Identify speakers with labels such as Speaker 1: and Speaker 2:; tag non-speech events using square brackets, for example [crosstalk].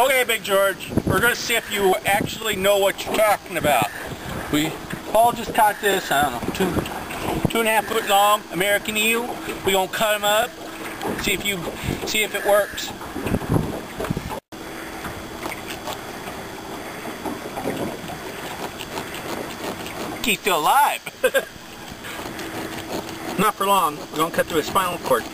Speaker 1: Okay, Big George, we're going to see if you actually know what you're talking about. We Paul just caught this, I don't know, two, two and a half foot long American eel. We're going to cut them up, see if you, see if it works. He's still alive. [laughs] Not for long. We're going to cut through his spinal cord.